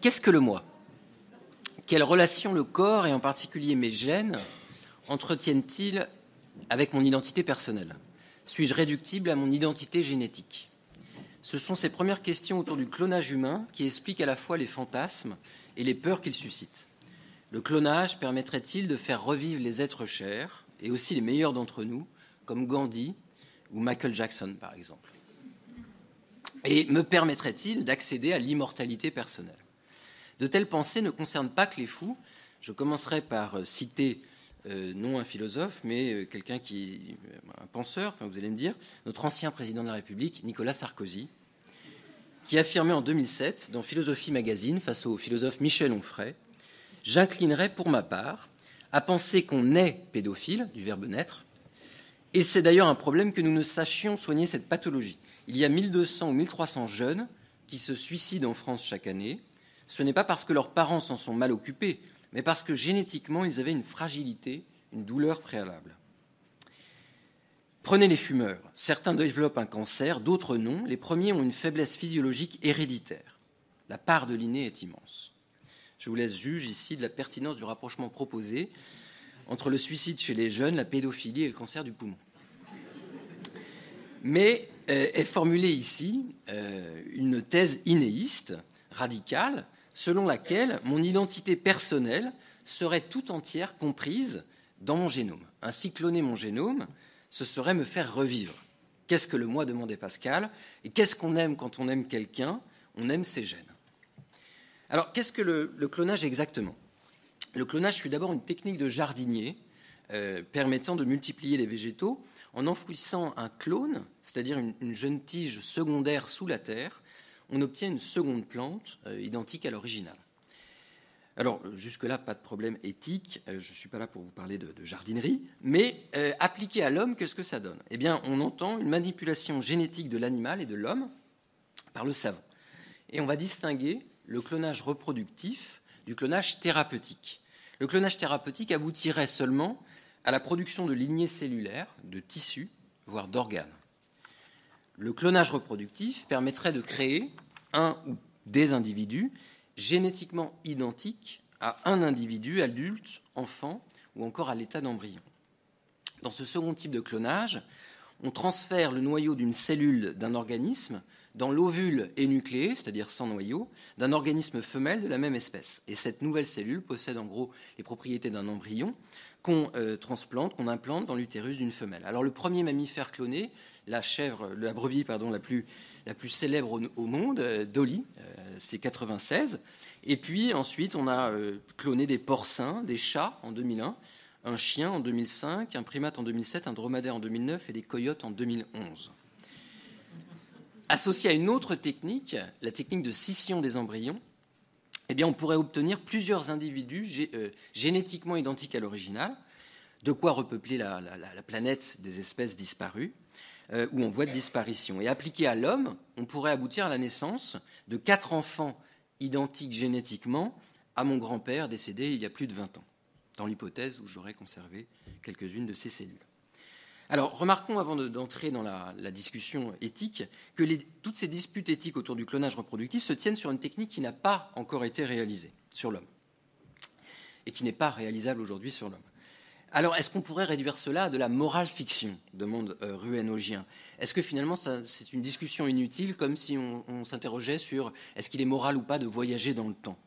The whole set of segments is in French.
Qu'est-ce que le moi? Quelle relation le corps et en particulier mes gènes entretiennent-ils avec mon identité personnelle? Suis-je réductible à mon identité génétique? Ce sont ces premières questions autour du clonage humain qui expliquent à la fois les fantasmes et les peurs qu'il suscite. Le clonage permettrait-il de faire revivre les êtres chers et aussi les meilleurs d'entre nous, comme Gandhi ou Michael Jackson par exemple? Et me permettrait-il d'accéder à l'immortalité personnelle? De telles pensées ne concernent pas que les fous. Je commencerai par euh, citer euh, non un philosophe, mais euh, quelqu'un qui, un penseur, enfin vous allez me dire, notre ancien président de la République, Nicolas Sarkozy, qui affirmait en 2007 dans Philosophie Magazine face au philosophe Michel Onfray J'inclinerai pour ma part à penser qu'on est pédophile, du verbe naître, et c'est d'ailleurs un problème que nous ne sachions soigner cette pathologie. Il y a 1200 ou 1300 jeunes qui se suicident en France chaque année. Ce n'est pas parce que leurs parents s'en sont mal occupés, mais parce que génétiquement, ils avaient une fragilité, une douleur préalable. Prenez les fumeurs. Certains développent un cancer, d'autres non. Les premiers ont une faiblesse physiologique héréditaire. La part de l'inné est immense. Je vous laisse juge ici de la pertinence du rapprochement proposé entre le suicide chez les jeunes, la pédophilie et le cancer du poumon. Mais euh, est formulée ici euh, une thèse inéiste, radicale, selon laquelle mon identité personnelle serait tout entière comprise dans mon génome. Ainsi, cloner mon génome, ce serait me faire revivre. Qu'est-ce que le moi demandait Pascal Et qu'est-ce qu'on aime quand on aime quelqu'un? On aime ses gènes. Alors, qu'est-ce que le, clonage exactement? Le clonage fut d'abord une technique de jardinier euh, permettant de multiplier les végétaux en enfouissant un clone, c'est-à-dire une, jeune tige secondaire sous la terre, on obtient une seconde plante euh, identique à l'original. Alors, jusque-là, pas de problème éthique, euh, je ne suis pas là pour vous parler de, jardinerie, mais appliqué à l'homme, qu'est-ce que ça donne? Eh bien, on entend une manipulation génétique de l'animal et de l'homme par le savant. Et on va distinguer le clonage reproductif du clonage thérapeutique. Le clonage thérapeutique aboutirait seulement à la production de lignées cellulaires, de tissus, voire d'organes. Le clonage reproductif permettrait de créer un ou des individus génétiquement identiques à un individu adulte, enfant ou encore à l'état d'embryon. Dans ce second type de clonage, on transfère le noyau d'une cellule d'un organisme dans l'ovule énucléé, c'est-à-dire sans noyau, d'un organisme femelle de la même espèce. Et cette nouvelle cellule possède en gros les propriétés d'un embryon qu'on euh, transplante, qu'on implante dans l'utérus d'une femelle. Alors le premier mammifère cloné, la chèvre, la brebis pardon, la plus, la plus célèbre au, monde, euh, Dolly, euh, c'est 96. Et puis ensuite, on a cloné des porcins, des chats en 2001, un chien en 2005, un primate en 2007, un dromadaire en 2009 et des coyotes en 2011 associé à une autre technique, la technique de scission des embryons, eh bien, on pourrait obtenir plusieurs individus euh, génétiquement identiques à l'original, de quoi repeupler la, planète des espèces disparues euh, ou en voie de disparition. Et appliqué à l'homme, on pourrait aboutir à la naissance de quatre enfants identiques génétiquement à mon grand-père décédé il y a plus de 20 ans, dans l'hypothèse où j'aurais conservé quelques-unes de ces cellules. Alors, remarquons avant d'entrer dans la, discussion éthique que toutes ces disputes éthiques autour du clonage reproductif se tiennent sur une technique qui n'a pas encore été réalisée sur l'homme et qui n'est pas réalisable aujourd'hui sur l'homme. Alors, est-ce qu'on pourrait réduire cela à de la morale fiction demande euh, Ruenogien. Est-ce que finalement c'est une discussion inutile, comme si on, s'interrogeait sur est-ce qu'il est moral ou pas de voyager dans le temps?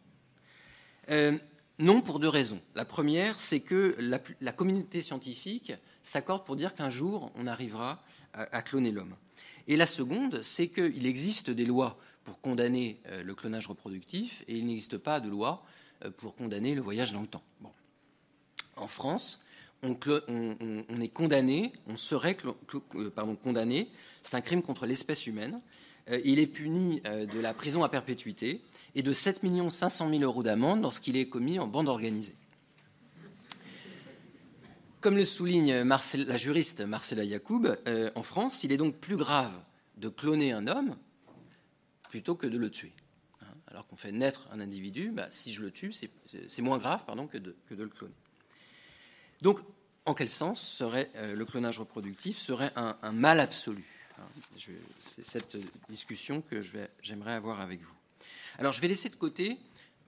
Euh, Non, pour deux raisons. La première, c'est que la communauté scientifique s'accordent pour dire qu'un jour, on arrivera à, cloner l'homme. Et la seconde, c'est qu'il existe des lois pour condamner euh, le clonage reproductif et il n'existe pas de loi euh, pour condamner le voyage dans le temps. En France, on, est condamné, on serait euh, pardon, condamné, c'est un crime contre l'espèce humaine. il est puni de la prison à perpétuité et de 7 500 000 euros d'amende lorsqu'il est commis en bande organisée. Comme le souligne la juriste Marcella Yacoub, euh, en France, il est donc plus grave de cloner un homme plutôt que de le tuer. Hein, alors qu'on fait naître un individu, bah, si je le tue, c'est moins grave pardon, que, de, le cloner. Donc, en quel sens serait euh, le clonage reproductif serait un, mal absolu hein, C'est cette discussion que j'aimerais avoir avec vous. Alors je vais laisser de côté,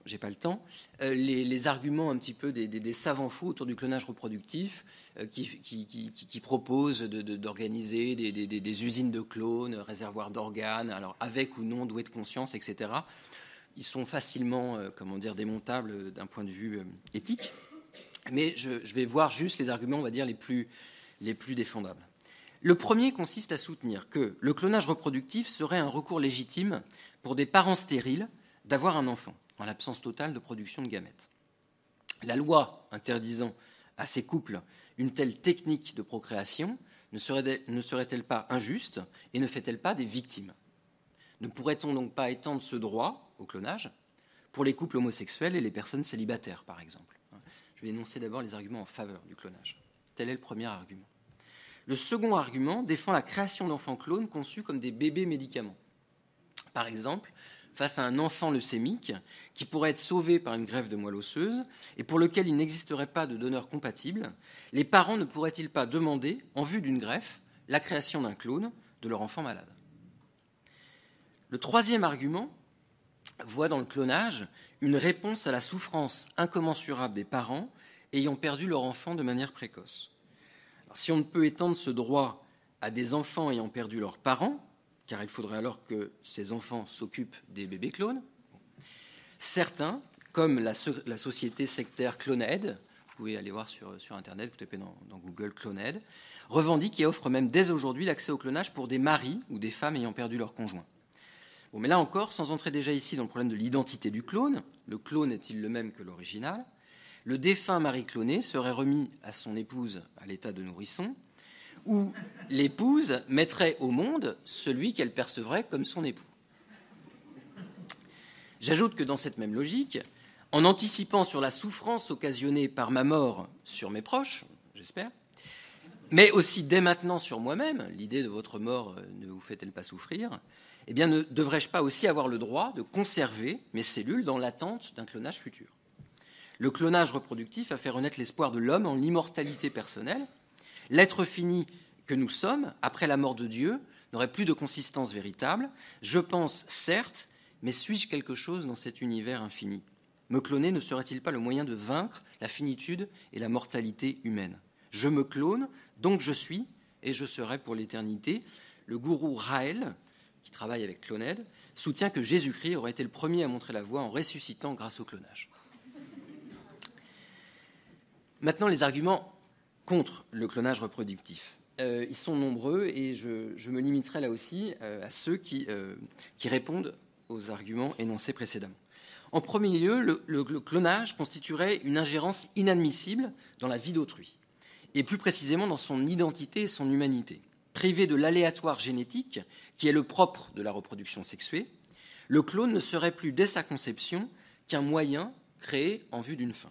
j'ai pas le temps, euh, les, arguments un petit peu des, savants fous autour du clonage reproductif euh, qui, proposent d'organiser des, usines de clones, réservoirs d'organes, alors avec ou non doués de conscience, etc. Ils sont facilement, comment dire, démontables d'un point de vue éthique. Mais je, vais voir juste les arguments, on va dire, les plus, les plus défendables. Le premier consiste à soutenir que le clonage reproductif serait un recours légitime pour des parents stériles d'avoir un enfant, en l'absence totale de production de gamètes. La loi interdisant à ces couples une telle technique de procréation ne serait-elle pas injuste et ne fait-elle pas des victimes? Ne pourrait-on donc pas étendre ce droit au clonage pour les couples homosexuels et les personnes célibataires, par exemple? Je vais énoncer d'abord les arguments en faveur du clonage. Tel est le premier argument. Le second argument défend la création d'enfants clones conçus comme des bébés médicaments. Par exemple, face à un enfant leucémique qui pourrait être sauvé par une greffe de moelle osseuse et pour lequel il n'existerait pas de donneur compatible, les parents ne pourraient-ils pas demander, en vue d'une greffe, la création d'un clone de leur enfant malade? Le troisième argument voit dans le clonage une réponse à la souffrance incommensurable des parents ayant perdu leur enfant de manière précoce. si on ne peut étendre ce droit à des enfants ayant perdu leurs parents, car il faudrait alors que ces enfants s'occupent des bébés clones. Certains, comme la, société sectaire Cloned, vous pouvez aller voir sur, Internet, vous tapez dans, Google Cloned, revendiquent et offrent même dès aujourd'hui l'accès au clonage pour des maris ou des femmes ayant perdu leur conjoint. Mais là encore, sans entrer déjà ici dans le problème de l'identité du clone, le clone est-il le même que l'original? Le défunt mari cloné serait remis à son épouse à l'état de nourrisson, où l'épouse mettrait au monde celui qu'elle percevrait comme son époux. J'ajoute que dans cette même logique, en anticipant sur la souffrance occasionnée par ma mort sur mes proches, j'espère, mais aussi dès maintenant sur moi-même, l'idée de votre mort euh, ne vous fait-elle pas souffrir? Eh bien, ne devrais-je pas aussi avoir le droit de conserver mes cellules dans l'attente d'un clonage futur? Le clonage reproductif a fait renaître l'espoir de l'homme en l'immortalité personnelle. L'être fini que nous sommes, après la mort de Dieu, n'aurait plus de consistance véritable. Je pense, certes, mais suis-je quelque chose dans cet univers infini? Me cloner ne serait-il pas le moyen de vaincre la finitude et la mortalité humaine? Je me clone, donc je suis, et je serai pour l'éternité. Le gourou Raël, qui travaille avec Cloned, soutient que Jésus-Christ aurait été le premier à montrer la voie en ressuscitant grâce au clonage. Maintenant, les arguments contre le clonage reproductif. Euh, ils sont nombreux et je, me limiterai là aussi euh, à ceux euh, qui, répondent aux arguments énoncés précédemment. En premier lieu, le, clonage constituerait une ingérence inadmissible dans la vie d'autrui, et plus précisément dans son identité et son humanité. Privé de l'aléatoire génétique, qui est le propre de la reproduction sexuée, le clone ne serait plus dès sa conception qu'un moyen créé en vue d'une fin.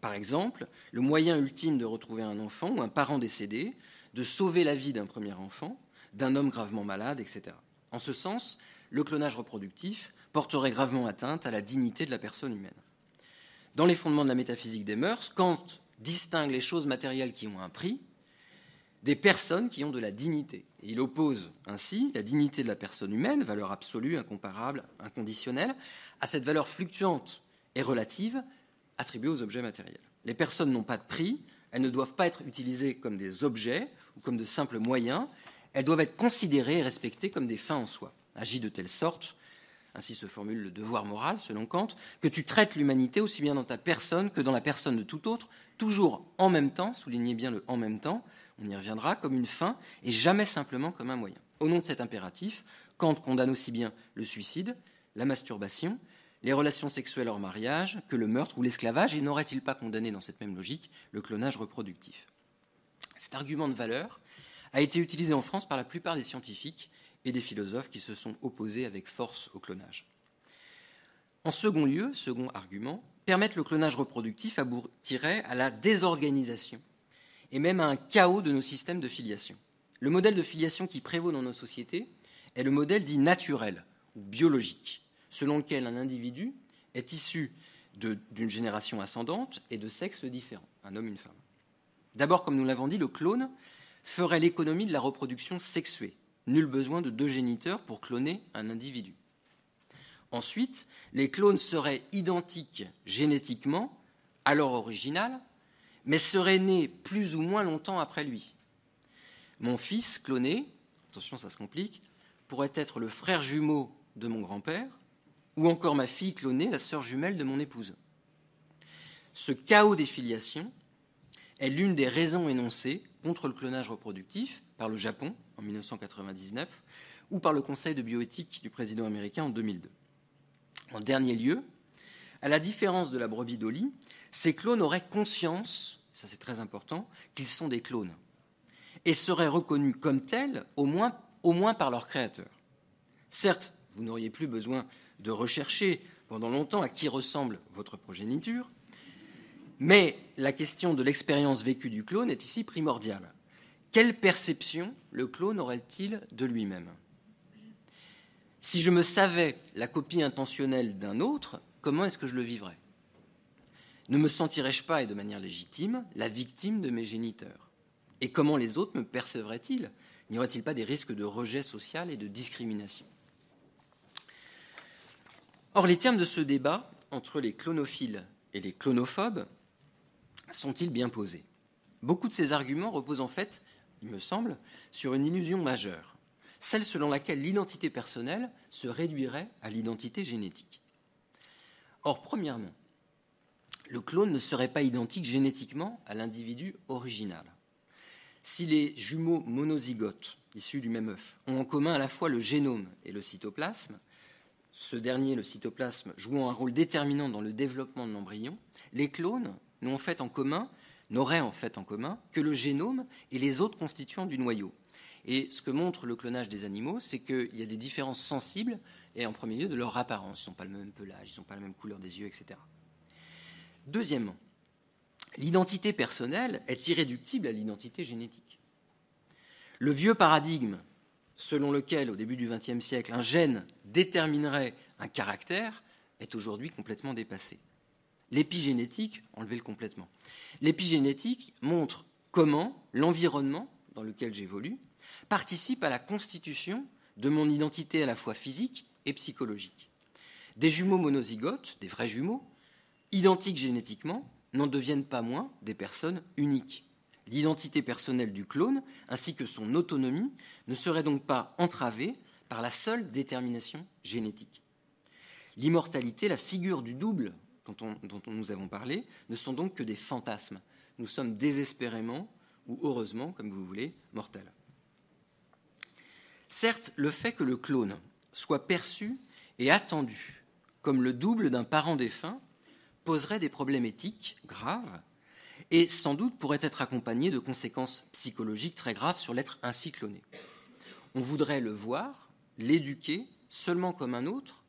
Par exemple, le moyen ultime de retrouver un enfant ou un parent décédé, de sauver la vie d'un premier enfant, d'un homme gravement malade, etc. En ce sens, le clonage reproductif porterait gravement atteinte à la dignité de la personne humaine. Dans les fondements de la métaphysique des mœurs, Kant distingue les choses matérielles qui ont un prix des personnes qui ont de la dignité. Il oppose ainsi la dignité de la personne humaine, valeur absolue, incomparable, inconditionnelle, à cette valeur fluctuante et relative attribuées aux objets matériels. Les personnes n'ont pas de prix, elles ne doivent pas être utilisées comme des objets ou comme de simples moyens, elles doivent être considérées et respectées comme des fins en soi. Agi de telle sorte, ainsi se formule le devoir moral selon Kant, que tu traites l'humanité aussi bien dans ta personne que dans la personne de tout autre, toujours en même temps, soulignez bien le en même temps, on y reviendra, comme une fin et jamais simplement comme un moyen. Au nom de cet impératif, Kant condamne aussi bien le suicide, la masturbation, les relations sexuelles hors mariage que le meurtre ou l'esclavage, et n'aurait-il pas condamné dans cette même logique le clonage reproductif? Cet argument de valeur a été utilisé en France par la plupart des scientifiques et des philosophes qui se sont opposés avec force au clonage. En second lieu, second argument, permettre le clonage reproductif aboutirait à la désorganisation et même à un chaos de nos systèmes de filiation. Le modèle de filiation qui prévaut dans nos sociétés est le modèle dit naturel ou biologique selon lequel un individu est issu d'une génération ascendante et de sexes différents, un homme, une femme. D'abord, comme nous l'avons dit, le clone ferait l'économie de la reproduction sexuée. Nul besoin de deux géniteurs pour cloner un individu. Ensuite, les clones seraient identiques génétiquement à leur original, mais seraient nés plus ou moins longtemps après lui. Mon fils cloné, attention ça se complique, pourrait être le frère jumeau de mon grand-père, ou encore ma fille clonée, la sœur jumelle de mon épouse. Ce chaos des filiations est l'une des raisons énoncées contre le clonage reproductif par le Japon en 1999 ou par le Conseil de bioéthique du président américain en 2002. En dernier lieu, à la différence de la brebis d'Oli, ces clones auraient conscience, ça c'est très important, qu'ils sont des clones et seraient reconnus comme tels au moins, au moins par leur créateur. Certes, vous n'auriez plus besoin de rechercher pendant longtemps à qui ressemble votre progéniture, mais la question de l'expérience vécue du clone est ici primordiale. Quelle perception le clone aurait-il de lui-même? Si je me savais la copie intentionnelle d'un autre, comment est-ce que je le vivrais? Ne me sentirais-je pas, et de manière légitime, la victime de mes géniteurs? Et comment les autres me percevraient-ils? N'y aurait-il pas des risques de rejet social et de discrimination? Or, les termes de ce débat entre les clonophiles et les clonophobes sont-ils bien posés? Beaucoup de ces arguments reposent en fait, il me semble, sur une illusion majeure, celle selon laquelle l'identité personnelle se réduirait à l'identité génétique. Or, premièrement, le clone ne serait pas identique génétiquement à l'individu original. Si les jumeaux monozygotes, issus du même œuf, ont en commun à la fois le génome et le cytoplasme, ce dernier, le cytoplasme, jouant un rôle déterminant dans le développement de l'embryon, les clones n'auraient en fait en commun que le génome et les autres constituants du noyau. Et ce que montre le clonage des animaux, c'est qu'il y a des différences sensibles, et en premier lieu de leur apparence. Ils n'ont pas le même pelage, ils n'ont pas la même couleur des yeux, etc. Deuxièmement, l'identité personnelle est irréductible à l'identité génétique. Le vieux paradigme selon lequel, au début du XXe siècle, un gène déterminerait un caractère, est aujourd'hui complètement dépassé. L'épigénétique, enlevez-le complètement. L'épigénétique montre comment l'environnement dans lequel j'évolue participe à la constitution de mon identité à la fois physique et psychologique. Des jumeaux monozygotes, des vrais jumeaux, identiques génétiquement, n'en deviennent pas moins des personnes uniques. L'identité personnelle du clone, ainsi que son autonomie, ne serait donc pas entravée par la seule détermination génétique. L'immortalité, la figure du double dont, nous avons parlé, ne sont donc que des fantasmes. Nous sommes désespérément, ou heureusement, comme vous voulez, mortels. Certes, le fait que le clone soit perçu et attendu comme le double d'un parent défunt poserait des problèmes éthiques graves et sans doute pourrait être accompagné de conséquences psychologiques très graves sur l'être ainsi cloné. On voudrait le voir, l'éduquer seulement comme un autre,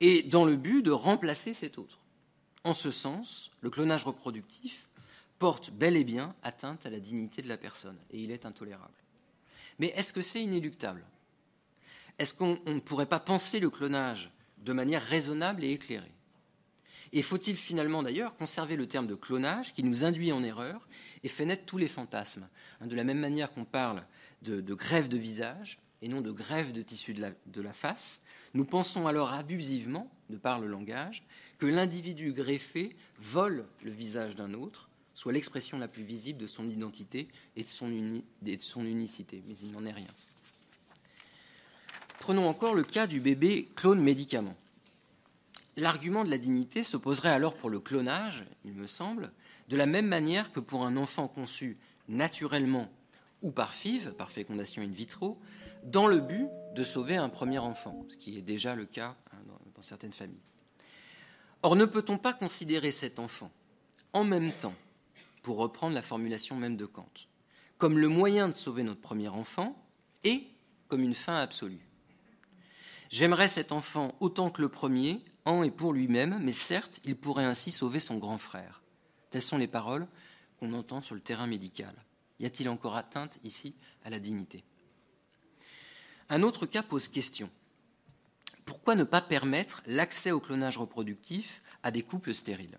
et dans le but de remplacer cet autre. En ce sens, le clonage reproductif porte bel et bien atteinte à la dignité de la personne, et il est intolérable. Mais est-ce que c'est inéluctable? Est-ce qu'on ne pourrait pas penser le clonage de manière raisonnable et éclairée? Et faut-il finalement d'ailleurs conserver le terme de clonage qui nous induit en erreur et fait naître tous les fantasmes? Hein, De la même manière qu'on parle de, grève de visage et non de grève de tissu de la, face, nous pensons alors abusivement, de par le langage, que l'individu greffé vole le visage d'un autre, soit l'expression la plus visible de son identité et de son, unicité. Mais il n'en est rien. Prenons encore le cas du bébé clone médicament. L'argument de la dignité s'opposerait alors pour le clonage, il me semble, de la même manière que pour un enfant conçu naturellement ou par FIV, par fécondation in vitro, dans le but de sauver un premier enfant, ce qui est déjà le cas hein, dans, certaines familles. Or, ne peut-on pas considérer cet enfant en même temps, pour reprendre la formulation même de Kant, comme le moyen de sauver notre premier enfant et comme une fin absolue? J'aimerais cet enfant autant que le premier, en et pour lui-même, mais certes, il pourrait ainsi sauver son grand frère. Telles sont les paroles qu'on entend sur le terrain médical. Y a-t-il encore atteinte ici à la dignité? Un autre cas pose question. Pourquoi ne pas permettre l'accès au clonage reproductif à des couples stériles?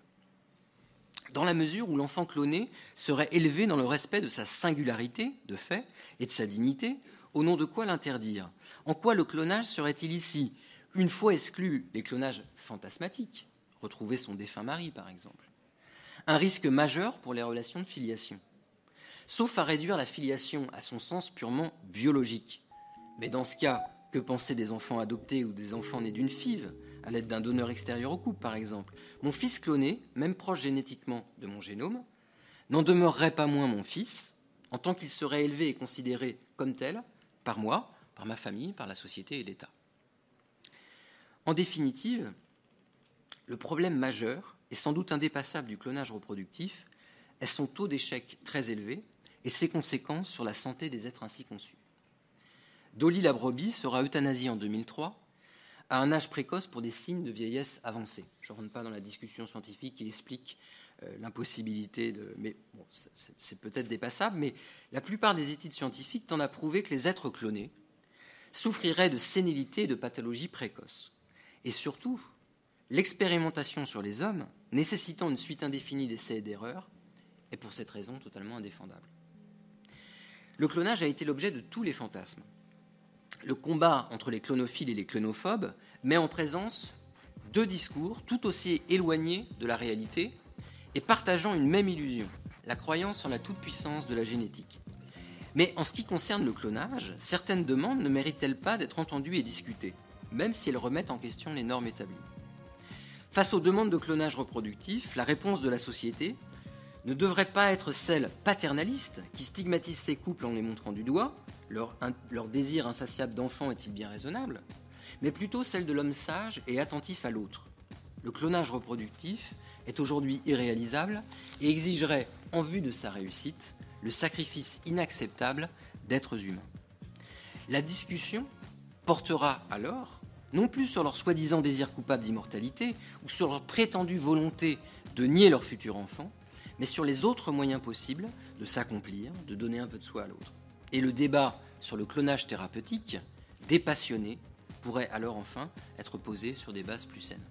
Dans la mesure où l'enfant cloné serait élevé dans le respect de sa singularité, de fait, et de sa dignité, au nom de quoi l'interdire? En quoi le clonage serait-il ici? Une fois exclus les clonages fantasmatiques, retrouver son défunt mari par exemple, un risque majeur pour les relations de filiation, sauf à réduire la filiation à son sens purement biologique. Mais dans ce cas, que penser des enfants adoptés ou des enfants nés d'une FIV, à l'aide d'un donneur extérieur au couple par exemple? Mon fils cloné, même proche génétiquement de mon génome, n'en demeurerait pas moins mon fils, en tant qu'il serait élevé et considéré comme tel par moi, par ma famille, par la société et l'État. En définitive, le problème majeur et sans doute indépassable du clonage reproductif est son taux d'échec très élevé et ses conséquences sur la santé des êtres ainsi conçus. Dolly la brebis sera euthanasiée en 2003 à un âge précoce pour des signes de vieillesse avancée. Je ne rentre pas dans la discussion scientifique qui explique euh, l'impossibilité de. Mais c'est peut-être dépassable, mais la plupart des études scientifiques tendent à prouver que les êtres clonés souffriraient de sénilité et de pathologies précoces. Et surtout, l'expérimentation sur les hommes, nécessitant une suite indéfinie d'essais et d'erreurs, est pour cette raison totalement indéfendable. Le clonage a été l'objet de tous les fantasmes. Le combat entre les clonophiles et les clonophobes met en présence deux discours tout aussi éloignés de la réalité et partageant une même illusion, la croyance en la toute-puissance de la génétique. Mais en ce qui concerne le clonage, certaines demandes ne méritent-elles pas d'être entendues et discutées, même si elles remettent en question les normes établies? Face aux demandes de clonage reproductif, la réponse de la société ne devrait pas être celle paternaliste qui stigmatise ces couples en les montrant du doigt, leur, désir insatiable d'enfant est-il bien raisonnable, mais plutôt celle de l'homme sage et attentif à l'autre. Le clonage reproductif est aujourd'hui irréalisable et exigerait, en vue de sa réussite, le sacrifice inacceptable d'êtres humains. La discussion portera alors non plus sur leur soi-disant désir coupable d'immortalité ou sur leur prétendue volonté de nier leur futur enfant, mais sur les autres moyens possibles de s'accomplir, de donner un peu de soi à l'autre. Et le débat sur le clonage thérapeutique, dépassionné, pourrait alors enfin être posé sur des bases plus saines.